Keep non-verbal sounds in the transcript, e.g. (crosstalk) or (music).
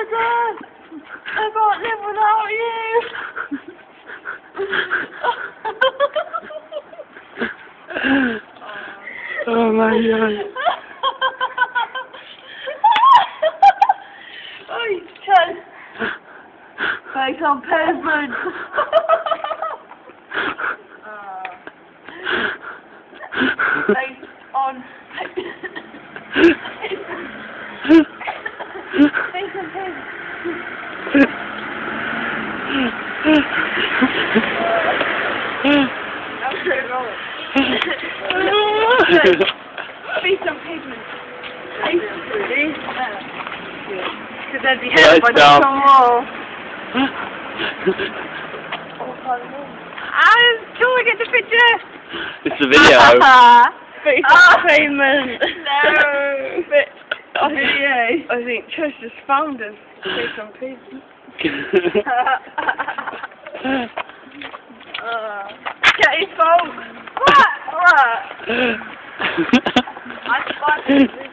Logan! I can't live without you! oh my god. Oh, Oi, Chad! Make some pavement! Based on... Based on pavement. Basically, because they'd be Right held by the down. stone wall. I'm trying to get the picture. it's a video. (laughs) Face Ah. payment. No. But, oh, yeah. I think Trish just found us. Face on pavement. Phone. What? What? (laughs) I spotted